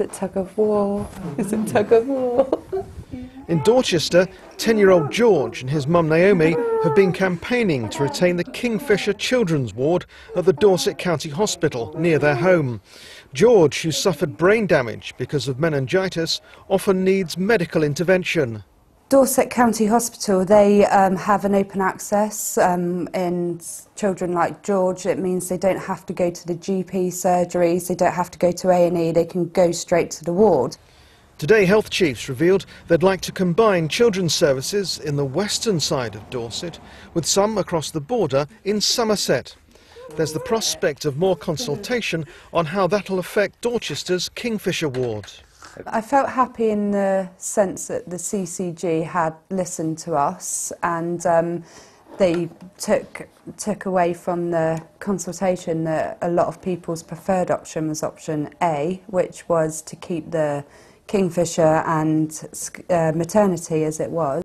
It tug of war? Is it tug of war? In Dorchester, 10 year old George and his mum Naomi have been campaigning to retain the Kingfisher Children's Ward at the Dorset County Hospital near their home. George, who suffered brain damage because of meningitis, often needs medical intervention. Dorset County Hospital, they um, have an open access um, in children like George. It means they don't have to go to the GP surgeries, they don't have to go to A&E, they can go straight to the ward. Today, health chiefs revealed they'd like to combine children's services in the western side of Dorset with some across the border in Somerset. There's the prospect of more consultation on how that'll affect Dorchester's Kingfisher ward. I felt happy in the sense that the CCG had listened to us and um, they took took away from the consultation that a lot of people's preferred option was option A, which was to keep the Kingfisher and uh, maternity as it was.